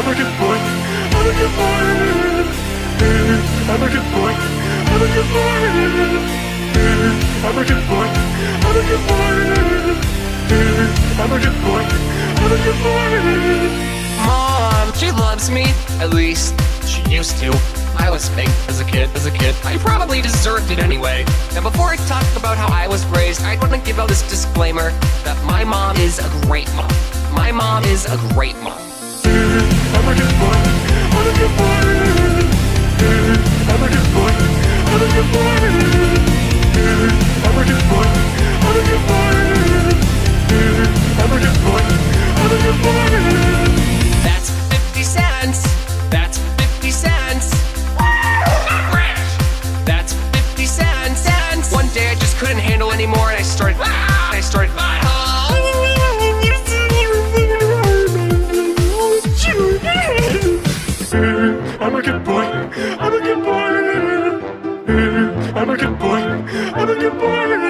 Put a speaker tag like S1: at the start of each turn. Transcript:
S1: I'm a good boy. I'm a good boy. I'm a good boy. I'm a good boy. I'm a good boy. I'm a good boy. I'm a good boy. I'm a good boy.
S2: Mom, she loves me. At least, she used to. I was fake as a kid, as a kid. I probably deserved it anyway. Now, before I talk about how I was raised, I want to give out this disclaimer that my mom is a great mom. My mom is a great mom. Couldn't handle anymore and I started.
S1: I'm a good boy. I'm a good boy. I'm a good boy. I'm a good boy.